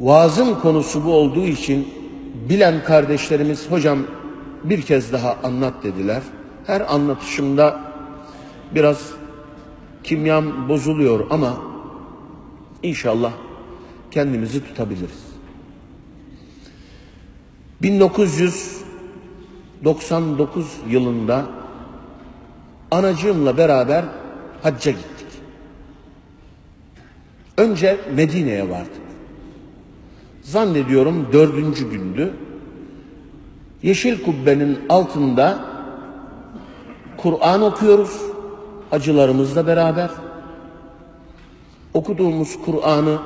Vaazın konusu bu olduğu için bilen kardeşlerimiz hocam bir kez daha anlat dediler. Her anlatışımda biraz kimyam bozuluyor ama inşallah kendimizi tutabiliriz. 1999 yılında anacığımla beraber hacca gittik. Önce Medine'ye vardık. Zannediyorum dördüncü gündü. Yeşil kubbenin altında Kur'an okuyoruz. Hacılarımızla beraber. Okuduğumuz Kur'an'ı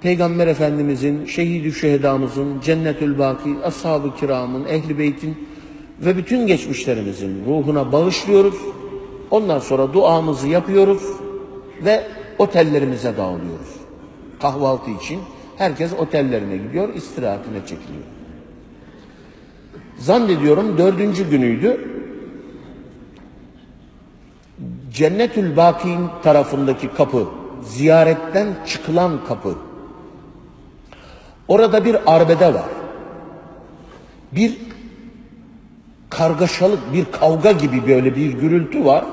Peygamber Efendimizin, şehidü şehedamızın, cennetül baki, ashab-ı kiramın, ehli beytin ve bütün geçmişlerimizin ruhuna bağışlıyoruz. Ondan sonra duamızı yapıyoruz ve otellerimize dağılıyoruz. Kahvaltı için herkes otellerine gidiyor, istirahatine çekiliyor. Zannediyorum dördüncü günüydü. Cennetül Baki'nin tarafındaki kapı, ziyaretten çıkılan kapı. Orada bir arbede var. Bir kargaşalık, bir kavga gibi böyle bir gürültü var.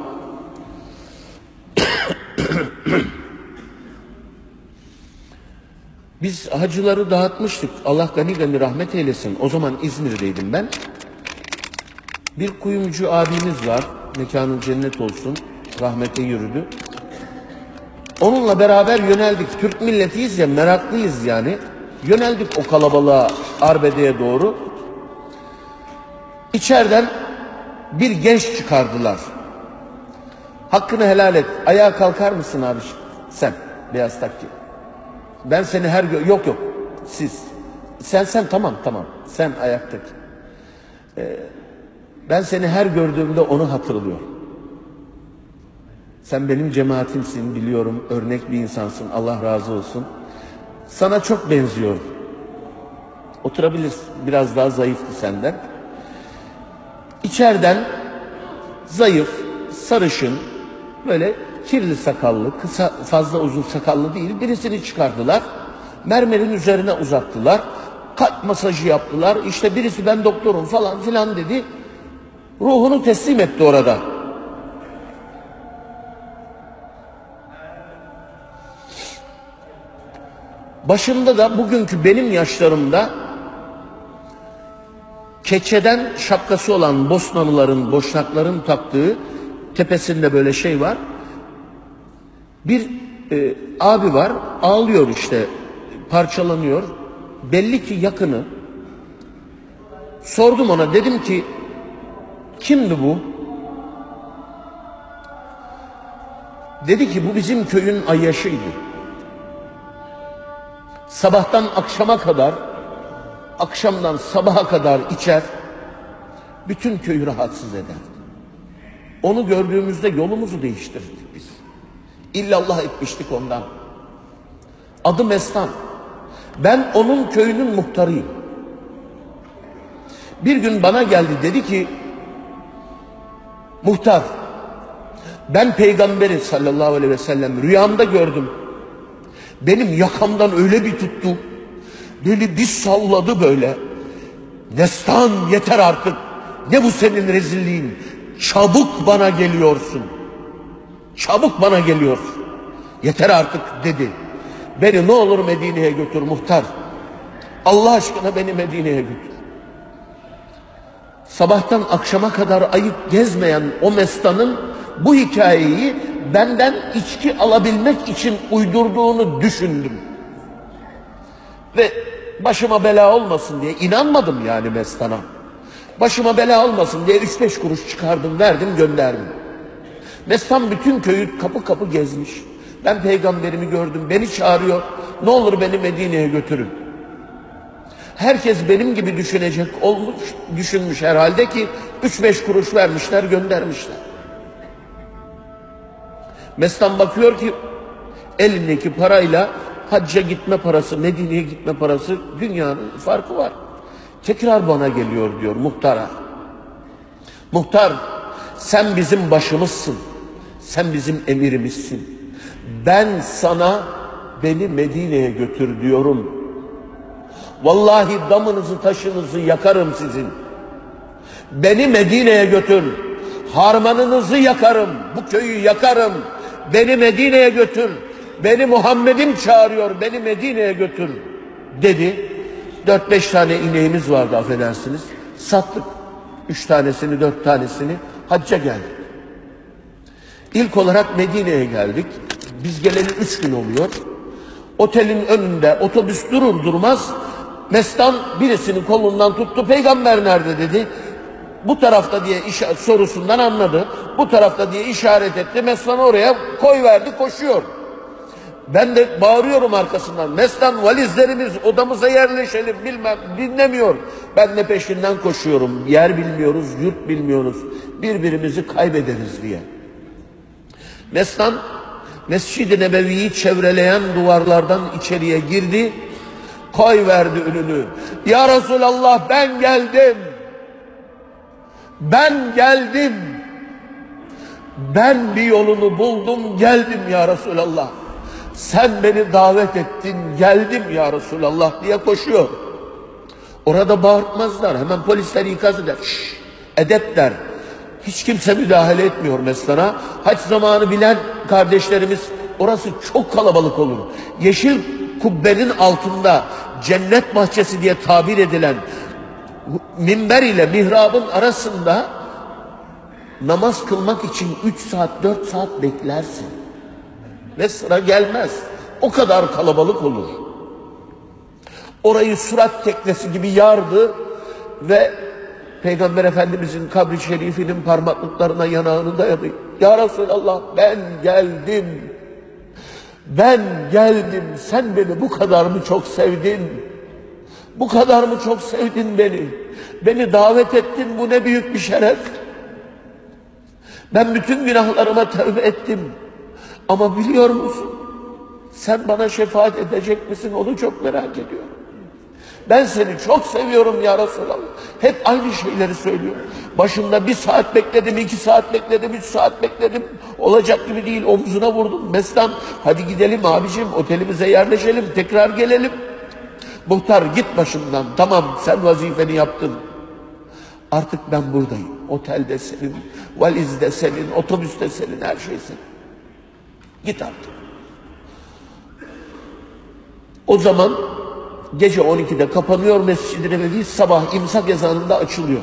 Biz hacıları dağıtmıştık. Allah gani gani rahmet eylesin. O zaman İzmir'deydim ben. Bir kuyumcu abimiz var. Mekanı cennet olsun. Rahmete yürüdü. Onunla beraber yöneldik. Türk milletiyiz ya meraklıyız yani. Yöneldik o kalabalığa Arbede'ye doğru. İçeriden bir genç çıkardılar. Hakkını helal et. Ayağa kalkar mısın abi sen beyaz takki? Ben seni her gö yok yok siz. Sen sen tamam tamam. Sen ayaktaki. Ee, ben seni her gördüğümde onu hatırlıyorum. Sen benim cemaatimsin biliyorum. Örnek bir insansın. Allah razı olsun. Sana çok benziyor. Oturabilirsin. Biraz daha zayıftı senden. İçeriden zayıf, sarışın, böyle kirli sakallı, kısa fazla uzun sakallı değil birisini çıkardılar. Mermerin üzerine uzattılar. Kalp masajı yaptılar. İşte birisi ben doktorum falan filan dedi. Ruhunu teslim etti orada. Başında da bugünkü benim yaşlarımda keçeden şapkası olan Bosnalıların, Boşnakların taktığı tepesinde böyle şey var. Bir e, abi var ağlıyor işte parçalanıyor. Belli ki yakını. Sordum ona dedim ki kimdi bu? Dedi ki bu bizim köyün ayyaşıydı. Sabahtan akşama kadar, akşamdan sabaha kadar içer, bütün köyü rahatsız eder. Onu gördüğümüzde yolumuzu değiştirdik biz. İllallah etmiştik ondan. Adı Mestan. Ben onun köyünün muhtarıyım. Bir gün bana geldi dedi ki muhtar ben peygamberi sallallahu aleyhi ve sellem rüyamda gördüm. Benim yakamdan öyle bir tuttu. Beni bir salladı böyle. Nestan yeter artık. Ne bu senin rezilliğin? Çabuk bana geliyorsun. Çabuk bana geliyorsun. Yeter artık dedi. Beni ne olur Medine'ye götür muhtar. Allah aşkına beni Medine'ye götür. Sabahtan akşama kadar ayıp gezmeyen o mestanın bu hikayeyi benden içki alabilmek için uydurduğunu düşündüm. Ve başıma bela olmasın diye inanmadım yani Mestan'a. Başıma bela olmasın diye üç beş kuruş çıkardım, verdim, gönderdim. Mestan bütün köyü kapı kapı gezmiş. Ben peygamberimi gördüm, beni çağırıyor. Ne olur beni Medine'ye götürün. Herkes benim gibi düşünecek olmuş, düşünmüş herhalde ki üç beş kuruş vermişler, göndermişler. Mestan bakıyor ki elindeki parayla hacca gitme parası, Medine'ye gitme parası dünyanın farkı var. Tekrar bana geliyor diyor muhtara. Muhtar sen bizim başımızsın. Sen bizim emirimizsin. Ben sana beni Medine'ye götür diyorum. Vallahi damınızı taşınızı yakarım sizin. Beni Medine'ye götür. Harmanınızı yakarım. Bu köyü yakarım. Beni Medine'ye götür. Beni Muhammed'im çağırıyor. Beni Medine'ye götür. Dedi. Dört beş tane ineğimiz vardı affedersiniz. Sattık. Üç tanesini, dört tanesini. Hacca geldik. İlk olarak Medine'ye geldik. Biz geleli üç gün oluyor. Otelin önünde otobüs durur durmaz Mestan birisinin kolundan tuttu. Peygamber nerede dedi. Bu tarafta diye sorusundan anladı. Bu tarafta diye işaret etti. Mestan oraya koy verdi koşuyor. Ben de bağırıyorum arkasından. Mestan valizlerimiz odamıza yerleşelim bilmem dinlemiyor. Ben de peşinden koşuyorum. Yer bilmiyoruz, yurt bilmiyoruz. Birbirimizi kaybederiz diye. Mestan Mescid-i Nebevi'yi çevreleyen duvarlardan içeriye girdi. Koy verdi ününü. Ya Resulallah ben geldim. Ben geldim. Ben bir yolunu buldum geldim ya Resulallah. Sen beni davet ettin geldim ya Resulallah diye koşuyor. Orada bağırtmazlar. Hemen polisler ikaz eder. Şşş, edep der. Hiç kimse müdahale etmiyor Mesnan'a. Haç zamanı bilen kardeşlerimiz orası çok kalabalık olur. Yeşil kubbenin altında cennet bahçesi diye tabir edilen minber ile mihrabın arasında namaz kılmak için 3 saat 4 saat beklersin. Ve sıra gelmez. O kadar kalabalık olur. Orayı surat teknesi gibi yardı ve Peygamber Efendimizin kabri şerifinin parmaklıklarına yanağını dayadı. Ya Resulallah ben geldim. Ben geldim. Sen beni bu kadar mı çok sevdin? Bu kadar mı çok sevdin beni? Beni davet ettin. Bu ne büyük bir şeref. Ben bütün günahlarıma tövbe ettim. Ama biliyor musun? Sen bana şefaat edecek misin? Onu çok merak ediyorum. Ben seni çok seviyorum ya Resulallah. Hep aynı şeyleri söylüyor. Başında bir saat bekledim, iki saat bekledim, üç saat bekledim. Olacak gibi değil. Omzuna vurdum. Meslan hadi gidelim abicim otelimize yerleşelim. Tekrar gelelim. Muhtar git başımdan. Tamam sen vazifeni yaptın. Artık ben buradayım. Otelde senin, valizde senin, otobüste senin, her şey senin. Git artık. O zaman gece 12'de kapanıyor Mescid-i Nebevi, sabah imsak ezanında açılıyor.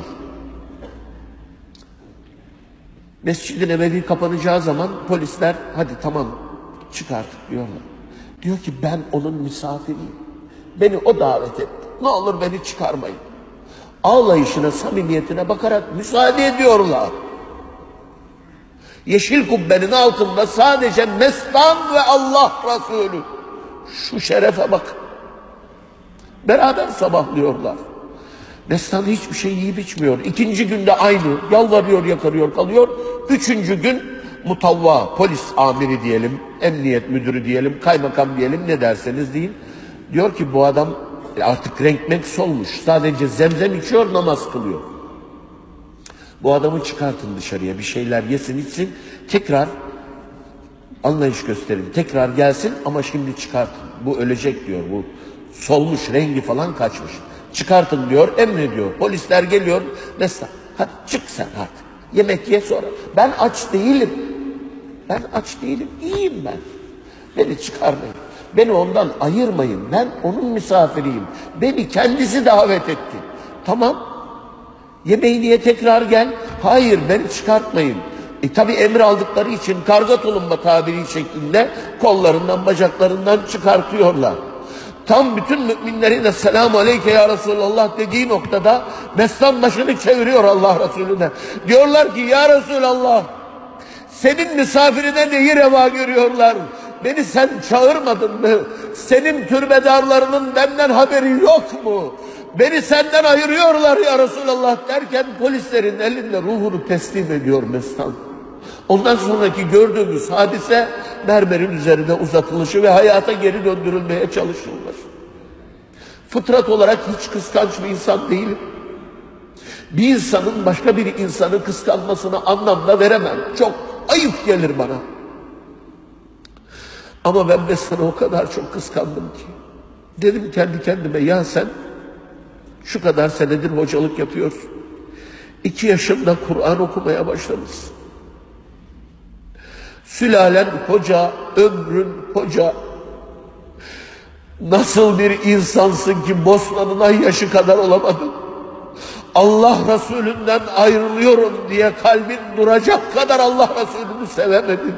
Mescid-i Nebevi kapanacağı zaman polisler hadi tamam çık artık diyorlar. Diyor ki ben onun misafiriyim. Beni o davet etti. Ne olur beni çıkarmayın. Ağlayışına, samimiyetine bakarak müsaade ediyorlar. Yeşil kubbenin altında sadece Mestan ve Allah Resulü. Şu şerefe bak. Beraber sabahlıyorlar. Mestan hiçbir şey yiyip içmiyor. İkinci günde aynı. Yalvarıyor, yakarıyor, kalıyor. Üçüncü gün mutavva, polis amiri diyelim, emniyet müdürü diyelim, kaymakam diyelim ne derseniz deyin. Diyor ki bu adam artık renk menk solmuş. Sadece zemzem içiyor, namaz kılıyor. Bu adamı çıkartın dışarıya bir şeyler yesin içsin. Tekrar anlayış gösterin. Tekrar gelsin ama şimdi çıkartın. Bu ölecek diyor. Bu solmuş, rengi falan kaçmış. Çıkartın diyor, emrediyor. Polisler geliyor. Mesela hadi çık sen artık. Yemek ye sonra. Ben aç değilim. Ben aç değilim. İyiyim ben. Beni çıkarmayın. Beni ondan ayırmayın. Ben onun misafiriyim. Beni kendisi davet etti. Tamam. Yemeğiniye tekrar gel. Hayır beni çıkartmayın. E tabi emir aldıkları için karga tulumba tabiri şeklinde kollarından bacaklarından çıkartıyorlar. Tam bütün müminlerin de selamu aleyke ya Resulallah dediği noktada Meslan başını çeviriyor Allah Resulüne. Diyorlar ki ya Resulallah senin misafirine neyi reva görüyorlar? Beni sen çağırmadın mı? Senin türbedarlarının benden haberi yok mu? Beni senden ayırıyorlar ya Resulallah derken polislerin elinde ruhunu teslim ediyor Mestan. Ondan sonraki gördüğümüz hadise mermerin üzerine uzatılışı ve hayata geri döndürülmeye çalışılması. Fıtrat olarak hiç kıskanç bir insan değilim. Bir insanın başka bir insanı kıskanmasını anlamda veremem. Çok ayıp gelir bana. Ama ben Mesut'u o kadar çok kıskandım ki. Dedim kendi kendime ya sen Şu kadar senedir hocalık yapıyorsun. İki yaşında Kur'an okumaya başlamışsın. Sülalen hoca, ömrün hoca. Nasıl bir insansın ki Bosna'nın yaşı kadar olamadın? Allah Resulünden ayrılıyorum diye kalbin duracak kadar Allah Resulünü sevemedin.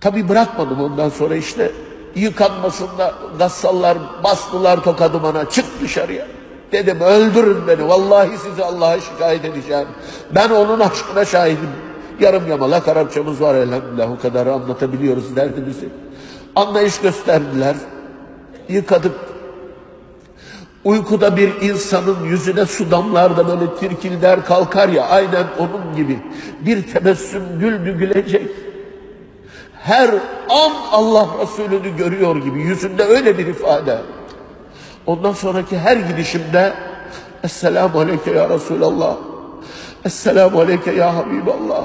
Tabi bırakmadım ondan sonra işte yıkanmasında gassallar bastılar tokadı bana çık dışarıya. Dedim öldürün beni vallahi sizi Allah'a şikayet edeceğim. Ben onun aşkına şahidim. Yarım yamalak Arapçamız var elhamdülillah o kadar anlatabiliyoruz derdimizi. Anlayış gösterdiler. Yıkadık. Uykuda bir insanın yüzüne su damlar da böyle tirkilder kalkar ya aynen onun gibi. Bir tebessüm güldü gülecek her an Allah Resulü'nü görüyor gibi yüzünde öyle bir ifade. Ondan sonraki her gidişimde Esselamu Aleyke ya Resulallah. Esselamu Aleyke ya Habiballah.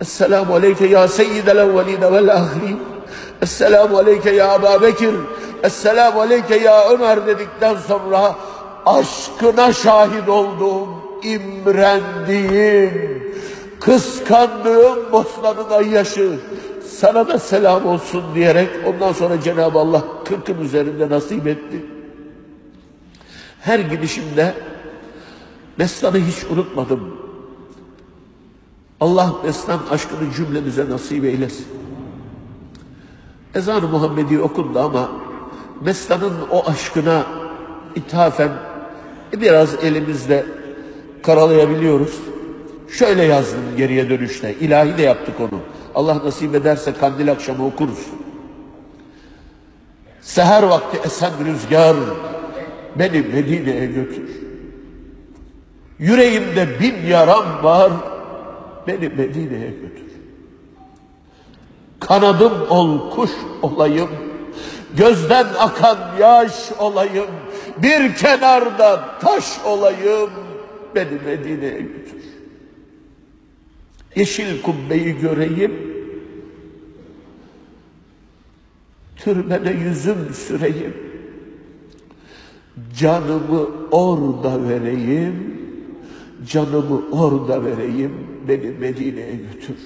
Esselamu Aleyke ya Seyyidel Evveline vel Ahirin. Esselamu Aleyke ya Aba Bekir. Esselamu Aleyke ya Ömer dedikten sonra aşkına şahit olduğum, imrendiğim, kıskandığım Bosna'nın yaşı sana da selam olsun diyerek ondan sonra Cenab-ı Allah kırkın üzerinde nasip etti. Her gidişimde Mesnan'ı hiç unutmadım. Allah Mesnan aşkını cümlemize nasip eylesin. Ezan-ı Muhammedi okundu ama Mesnan'ın o aşkına ithafen biraz elimizde karalayabiliyoruz. Şöyle yazdım geriye dönüşte. İlahi de yaptık onu. Allah nasip ederse kandil akşamı okuruz. Seher vakti esen rüzgar beni Medine'ye götür. Yüreğimde bin yaram var beni Medine'ye götür. Kanadım ol kuş olayım. Gözden akan yaş olayım. Bir kenarda taş olayım. Beni Medine'ye götür. Yeşil kubbeyi göreyim. Türbene yüzüm süreyim. Canımı orada vereyim. Canımı orada vereyim. Beni Medine'ye götür.